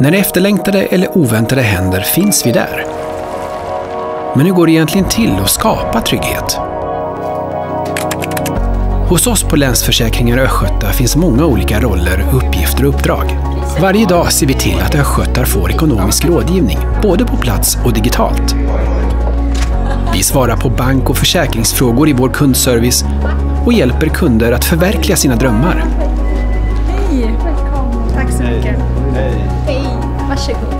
När det efterlängtade eller oväntade händer finns vi där. Men hur går det egentligen till att skapa trygghet? Hos oss på Länsförsäkringar Östgöta finns många olika roller, uppgifter och uppdrag. Varje dag ser vi till att östgötar får ekonomisk rådgivning, både på plats och digitalt. Vi svarar på bank och försäkringsfrågor i vår kundservice och hjälper kunder att förverkliga sina drömmar. Hej! Välkommen. Tack så mycket. Hej. Varsågod.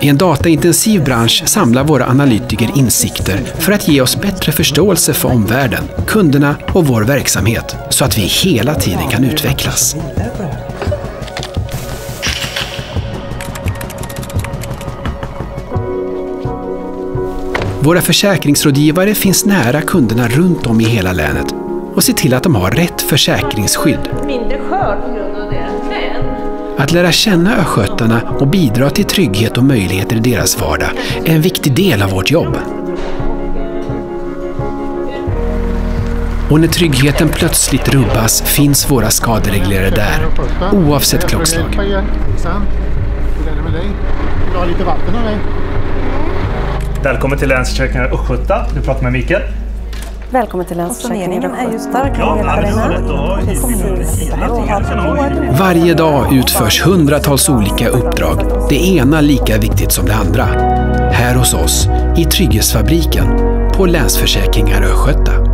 I en dataintensiv bransch samlar våra analytiker insikter för att ge oss bättre förståelse för omvärlden, kunderna och vår verksamhet så att vi hela tiden kan utvecklas. Våra försäkringsrådgivare finns nära kunderna runt om i hela länet och ser till att de har rätt försäkringsskydd. Skör på grund av det. Men Att lära känna östgötarna och bidra till trygghet och möjligheter i deras vardag är en viktig del av vårt jobb. Och när tryggheten plötsligt rubbas finns våra skadereglerare där, oavsett klockslag. Välkommen till Länsförsäkringar Östgöta. Du pratar med Mikael. Välkommen till Länsförsäkringar Saneringen är ju Östgöta. stark Ja, det är lätt att ha varje dag utförs hundratals olika uppdrag, det ena lika viktigt som det andra. Här hos oss, i Trygghetsfabriken, på Länsförsäkringar Östgöta.